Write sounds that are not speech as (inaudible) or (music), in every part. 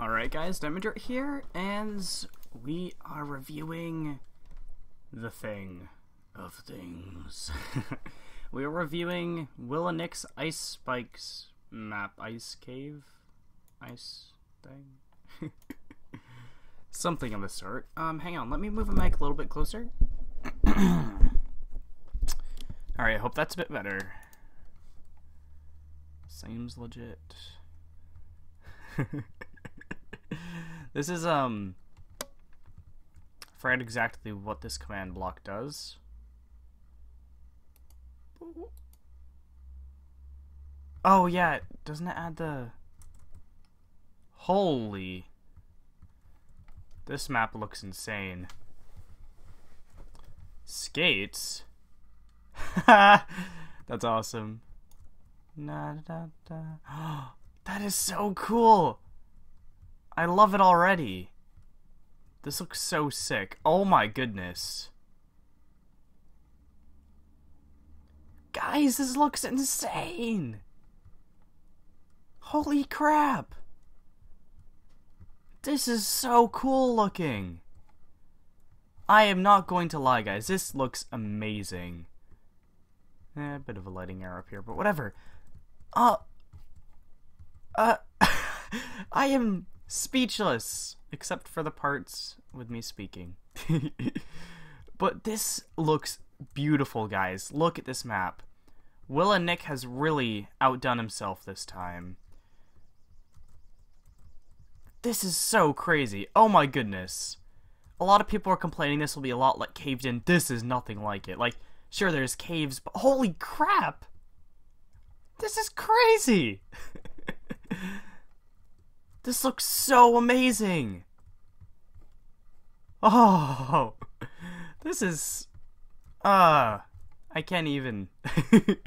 Alright guys, Demedrit here, and we are reviewing The Thing of Things. (laughs) we are reviewing WillandNick's Ice Spikes map, Ice Cave? Ice thing? (laughs) Something of the sort. Um, hang on, let me move the mic a little bit closer. (clears throat) Alright, I hope that's a bit better. Seems legit. (laughs) this is um I forget exactly what this command block does. Oh yeah, doesn't it add the Holy This map looks insane. Skates? (laughs) That's awesome. Da, da. (gasps) that is so cool. I love it already. This looks so sick. Oh my goodness. Guys, this looks insane. Holy crap. This is so cool looking. I am not going to lie, guys. This looks amazing. Eh, a bit of a lighting error up here, but whatever. Uh, uh, (laughs) I am speechless, except for the parts with me speaking. (laughs) but this looks beautiful, guys. Look at this map. WillandNick has really outdone himself this time. This is so crazy. Oh my goodness. A lot of people are complaining this will be a lot like Caved In. This is nothing like it. Like, sure, there's caves, but holy crap! This is crazy! (laughs) this looks so amazing! Oh! (laughs) This is... Uh... I can't even... (laughs) it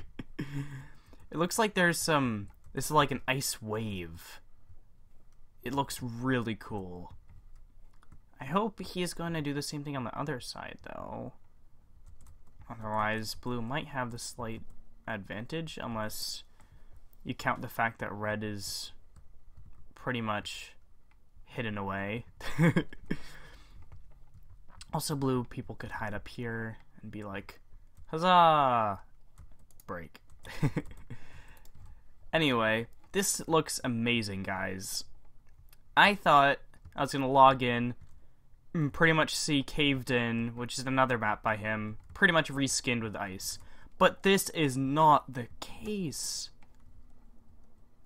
looks like there's some... This is like an ice wave. It looks really cool. I hope he is going to do the same thing on the other side, though. Otherwise, blue might have the slight advantage unless you count the fact that red is pretty much hidden away. (laughs) also, blue people could hide up here and be like, huzzah! Break. (laughs) anyway, this looks amazing, guys. I thought I was going to log in and pretty much see Caved In, which is another map by him, pretty much reskinned with ice. But this is not the case.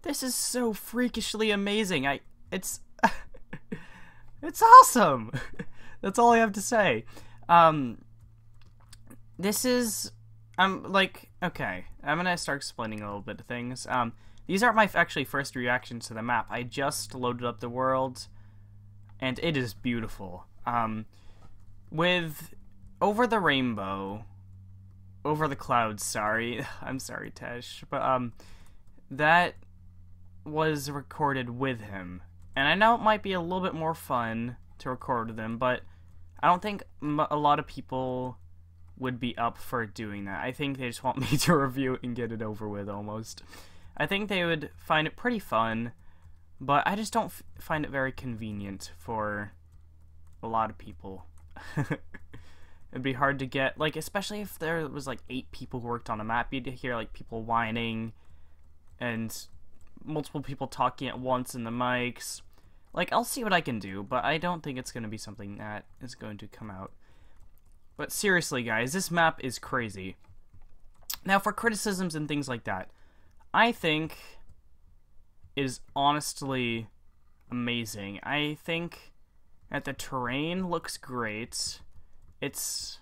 This is so freakishly amazing. I it's (laughs) it's awesome. (laughs) That's all I have to say. Um this is I'm like okay, I'm going to start explaining a little bit of things. Um these aren't my actually first reactions to the map. I just loaded up the world and it is beautiful. Um with over the rainbow over the clouds sorry (laughs) i'm sorry tesh but um that was recorded with him. And i know it might be a little bit more fun to record them, but i don't think a lot of people would be up for doing that. I think they just want (laughs) me to review it and get it over with almost. I think they would find it pretty fun but i just don't find it very convenient for a lot of people. (laughs) It'd be hard to get like especially if there was like eight people who worked on a map. You'd hear like people whining and multiple people talking at once in the mics. Like i'll see what i can do but i don't think it's going to be something that is going to come out. But seriously guys this map is crazy. Now for criticisms and things like that i think is honestly amazing. I think that the terrain looks great. It's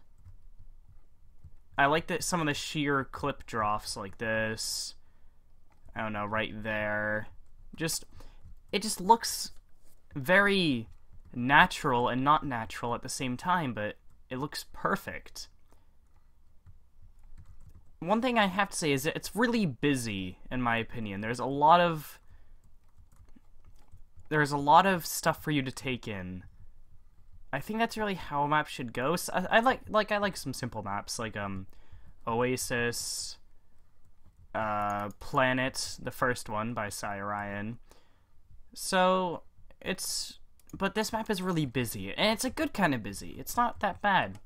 I like that some of the sheer clip drops like this. I don't know, right there. Just it just looks very natural and not natural at the same time, but it looks perfect. One thing I have to say is that it's really busy in my opinion. There's a lot of there's a lot of stuff for you to take in. I think that's really how a map should go. So I, I, like like I like some simple maps like um Oasis, uh, Planet, the first one by Cy Ryan. So it's but this map is really busy, and it's a good kind of busy. It's not that bad.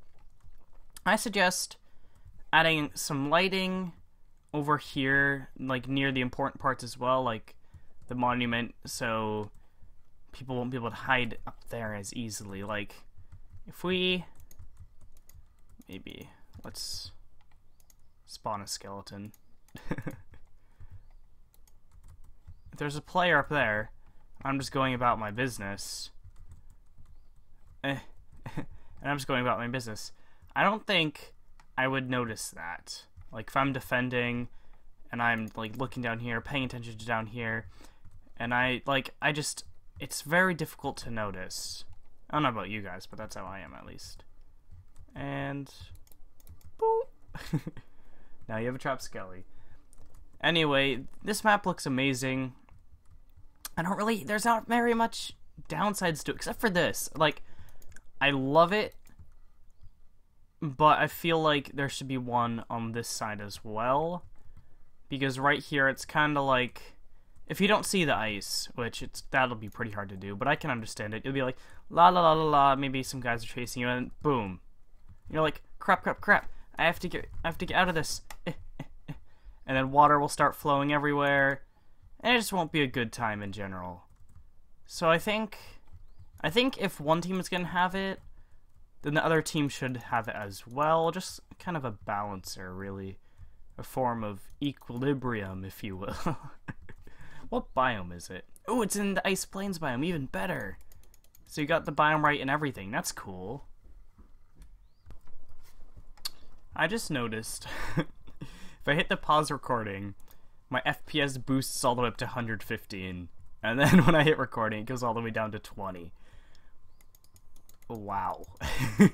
I suggest adding some lighting over here, like near the important parts as well, like the monument, so people won't be able to hide up there as easily. Like, if we maybe let's spawn a skeleton. If there's a player up there, I'm just going about my business. Eh. (laughs) and I'm just going about my business. I don't think I would notice that. Like if I'm defending and I'm like looking down here, paying attention to down here, and I like I just it's very difficult to notice. I don't know about you guys, but that's how I am at least. And boop. (laughs) now you have a trap skelly. Anyway, this map looks amazing. I don't really there's not very much downsides to it except for this. Like I love it but I feel like there should be one on this side as well. Because right here, it's kind of like if you don't see the ice, which it's that'll be pretty hard to do, but I can understand it. You'll be like la la la la la. Maybe some guys are chasing you, and boom, you're like crap, crap, crap. I have to get, I have to get out of this. Eh, and then water will start flowing everywhere, and it just won't be a good time in general. So I think, I think if one team is gonna have it, then the other team should have it as well. Just kind of a balancer, really. A form of equilibrium, if you will. (laughs) what biome is it? Oh, it's in the Ice Plains biome, even better. So you got the biome right and everything. That's cool. I just noticed (laughs) if I hit the pause recording, my FPS boosts all the way up to 115. And then (laughs) when I hit recording, it goes all the way down to 20. Wow. (laughs)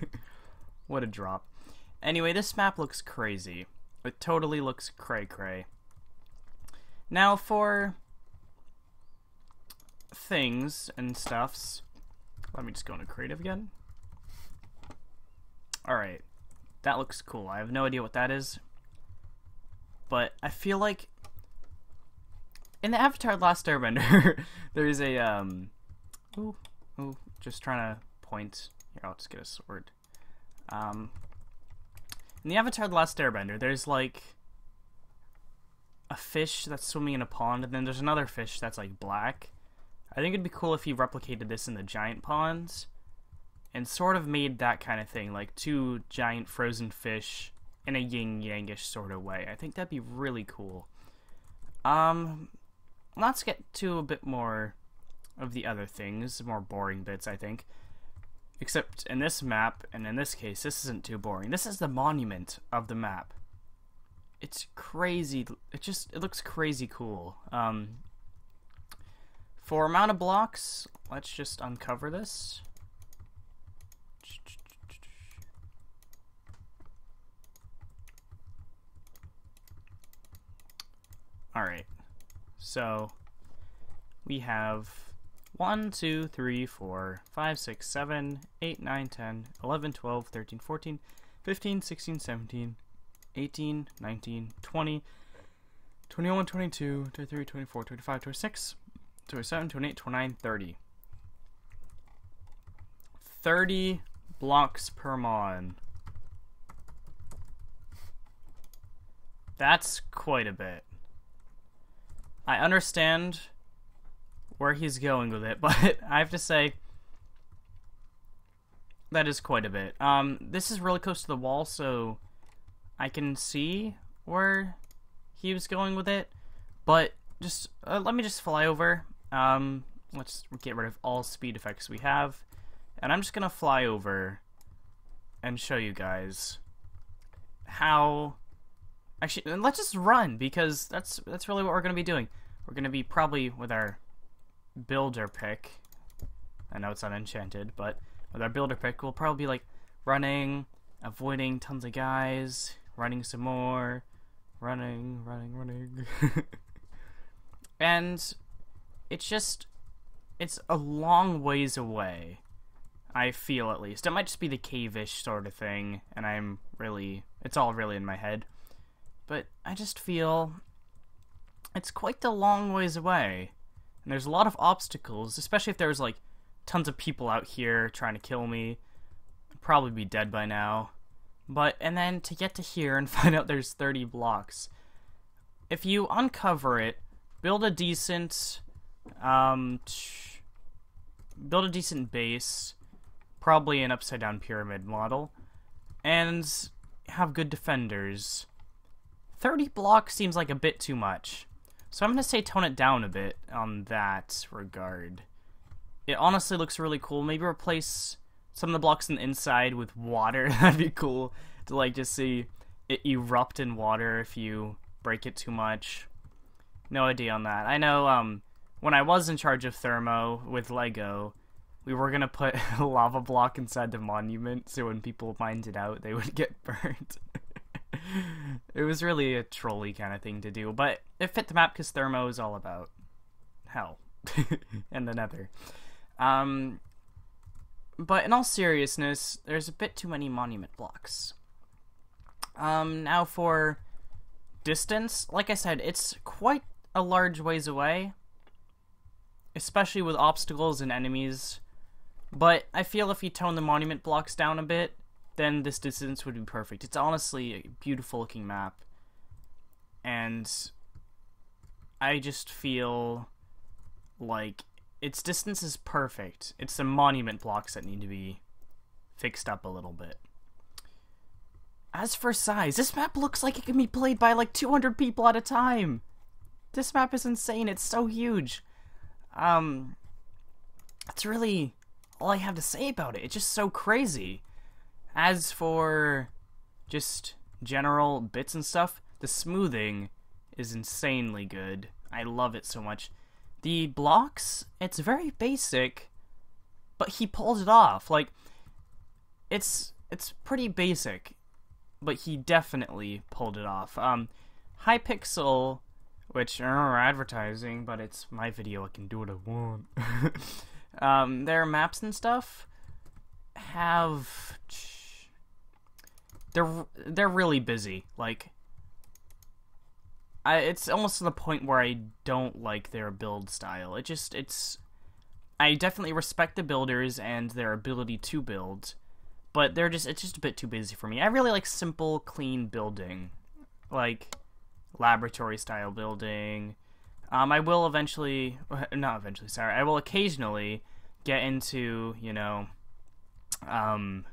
what a drop. Anyway, this map looks crazy. It totally looks cray cray. Now for things and stuffs. Let me just go into creative again. Alright. That looks cool. I have no idea what that is. But I feel like in the Avatar Last Airbender, (laughs) there's a um ooh, ooh, just trying to point. Here, I'll just get a sword. Um, in the Avatar The Last Airbender, there's like a fish that's swimming in a pond, and then there's another fish that's like black. I think it'd be cool if he replicated this in the giant ponds and sort of made that kind of thing, like two giant frozen fish in a yin yangish sort of way. I think that'd be really cool. Um, let's get to a bit more of the other things, more boring bits, I think. Except in this map, and in this case, this isn't too boring. This is the monument of the map. It's crazy. It just, it looks crazy cool. Um, for amount of blocks, let's just uncover this. Alright, so we have 1, 2, 3, 4, 5, 6, 7, 8, 9, 10, 11, 12, 13, 14, 15, 16, 17, 18, 19, 20, 21, 22, 23, 24, 25, 26, 27, 28, 29, 30. 30 blocks per mon. That's quite a bit. I understand where he's going with it, (laughs) but I have to say that is quite a bit. Um, this is really close to the wall, so I can see where he was going with it. But just uh, let me just fly over. Um, let's get rid of all speed effects we have, and I'm just gonna fly over and show you guys how. Actually, let's just run because that's that's really what we're gonna be doing. We're gonna be probably with our builder pick. I know it's unenchanted, but with our builder pick, we'll probably be like running, avoiding tons of guys, running some more, running, running, running. (laughs) and it's just, it's a long ways away. I feel at least. It might just be the cave-ish sort of thing, and I'm really, it's all really in my head. But I just feel it's quite the long ways away. And there's a lot of obstacles, especially if there's like tons of people out here trying to kill me. I'd probably be dead by now. But, and then to get to here and (laughs) find out there's 30 blocks. If you uncover it, build a decent, um, build a decent base, probably an upside down pyramid model, and have good defenders. 30 blocks seems like a bit too much. So I'm going to say tone it down a bit on that regard. It honestly looks really cool. Maybe replace some of the blocks on the inside with water. (laughs) That'd be cool to like just see it erupt in water if you break it too much. No idea on that. I know um when I was in charge of thermo with Lego, we were gonna put a (laughs) lava block inside the monument so when people mined it out they would get (laughs) burnt. (laughs) it was really a trolley kind of thing to do, but it fit the map because Thermo is all about hell (laughs) and the nether. Um, but in all seriousness, there's a bit too many monument blocks. Um, now for distance, like I said, it's quite a large ways away, especially with obstacles and enemies. But I feel if you tone the monument blocks down a bit, then this distance would be perfect. It's honestly a beautiful looking map. And I just feel like its distance is perfect. It's the monument blocks that need to be fixed up a little bit. As for size, this map looks like it can be played by like 200 people at a time. This map is insane. It's so huge. Um, that's really all I have to say about it. It's just so crazy. As for just general bits and stuff, the smoothing is insanely good. I love it so much. The blocks, it's very basic, but he pulled it off. Like it's it's pretty basic, but he definitely pulled it off. Um Hypixel, which are advertising, but it's my video, I can do what I want. (laughs) um, their maps and stuff have they're they're really busy. Like I it's almost to the point where I don't like their build style. It just it's I definitely respect the builders and their ability to build, but they're just it's just a bit too busy for me. I really like simple, clean building. Like laboratory style building. Um, I will eventually, (laughs) not eventually, sorry, I will occasionally get into, you know, um,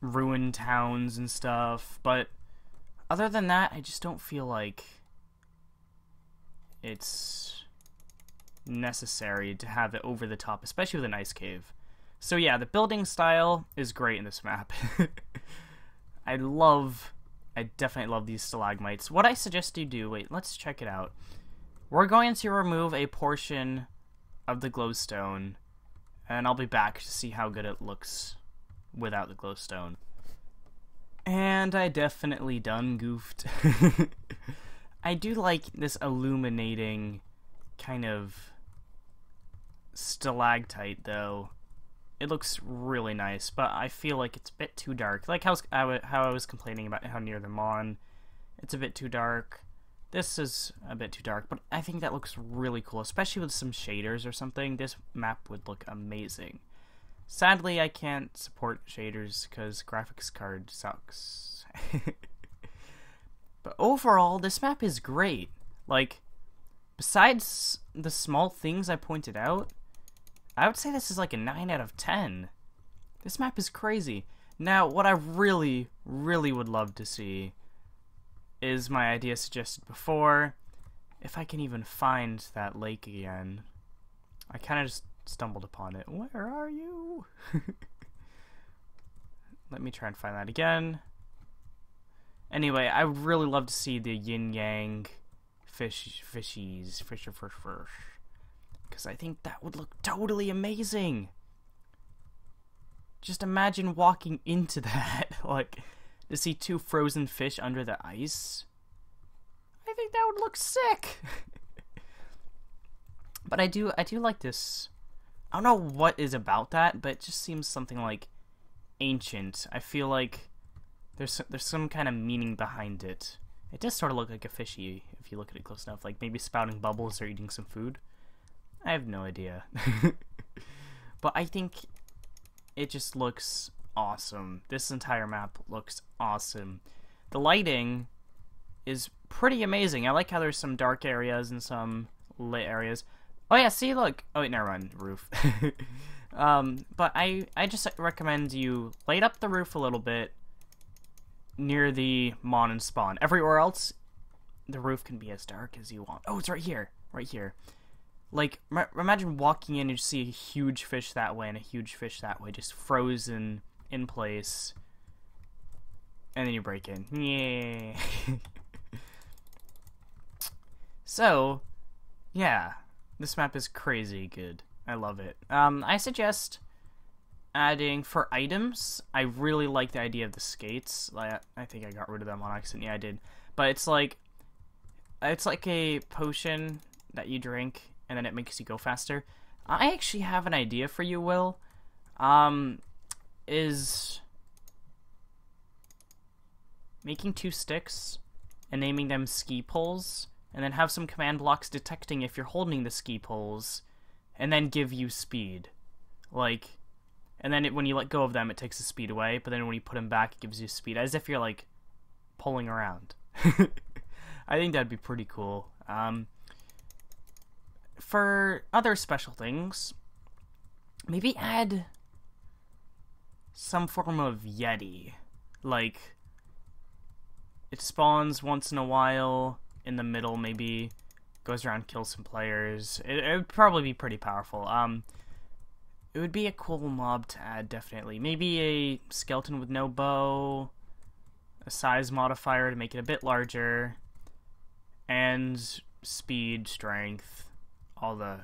ruined towns and stuff. But other than that, I just don't feel like it's necessary to have it over the top, especially with an ice cave. So yeah, the building style is great in this map. (laughs) I love, I definitely love these stalagmites. What I suggest you do, wait, let's check it out. We're going to remove a portion of the glowstone, and I'll be back to see how good it looks without the glowstone. And I definitely done goofed. (laughs) I do like this illuminating kind of stalactite though. It looks really nice, but I feel like it's a bit too dark. Like how, how I was complaining about how near the Mon, it's a bit too dark. This is a bit too dark, but I think that looks really cool, especially with some shaders or something. This map would look amazing. Sadly, I can't support shaders because graphics card sucks. (laughs) but overall, this map is great. Like, besides the small things I pointed out, I would say this is like a 9 out of 10. This map is crazy. Now, what I really, really would love to see is my idea suggested before. If I can even find that lake again. I kind of just stumbled upon it. Where are you? (laughs) Let me try and find that again. Anyway, I would really love to see the yin yang fish fishies fisher fish fish because I think that would look totally amazing. Just imagine walking into (laughs) that like to see two frozen fish under the ice. I think that would look sick. (laughs) but I do I do like this I don't know what is about that, but it just seems something like ancient. I feel like there's there's some kind of meaning behind it. It does sort of look like a fishy if you look at it close enough, like maybe spouting bubbles or eating some food. I have no idea. (laughs) but I think it just looks awesome. This entire map looks awesome. The lighting is pretty amazing. I like how there's some dark areas and some lit areas. Oh yeah, see, look. Oh wait, never mind. Roof. (laughs) um, but I I just recommend you light up the roof a little bit near the mon and spawn. Everywhere else, the roof can be as dark as you want. Oh, it's right here, right here. Like, imagine walking in and you see a huge fish that way and a huge fish that way, just frozen in place, and then you break in. Yeah. (laughs) so, yeah, this map is crazy good. I love it. Um, I suggest adding for items. I really like the idea of the skates. Like, I think I got rid of them on accident. Yeah, I did. But it's like, it's like a potion that you drink and then it makes you go faster. I actually have an idea for you, Will. Um, is making two sticks and naming them ski poles, and then have some command blocks detecting if you're holding the ski poles, and then give you speed. Like, and then it, when you let go of them, it takes the speed away, but then when you put them back, it gives you speed, as if you're like pulling around. (laughs) I think that'd be pretty cool. Um, for other special things, maybe add some form of Yeti. Like, it spawns once in a while, in the middle, maybe goes around, kills some players. It, it would probably be pretty powerful. Um, it would be a cool mob to add, definitely. Maybe a skeleton with no bow, a size modifier to make it a bit larger, and speed, strength, all the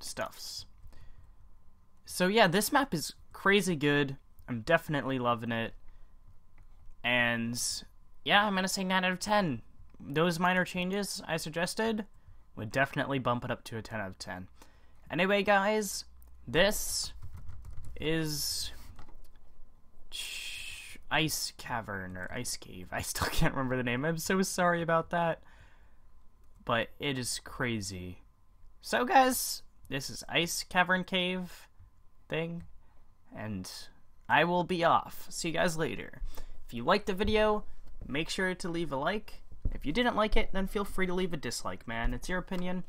stuffs. So yeah, this map is crazy good. I'm definitely loving it. And yeah, I'm going to say 9 out of 10. Those minor changes I suggested would definitely bump it up to a 10 out of 10. Anyway, guys, this is Ice Cavern or Ice Cave. (laughs) I still can't remember the name. I'm so sorry about that. But it is crazy. So, guys, this is Ice Cavern Cave thing, and I will be off. See you guys later. If you liked the video, make sure to leave a like. If you didn't like it, then feel free to leave a dislike, man. It's your opinion.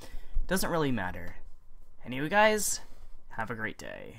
Doesn't really matter. Anyway, guys, have a great day.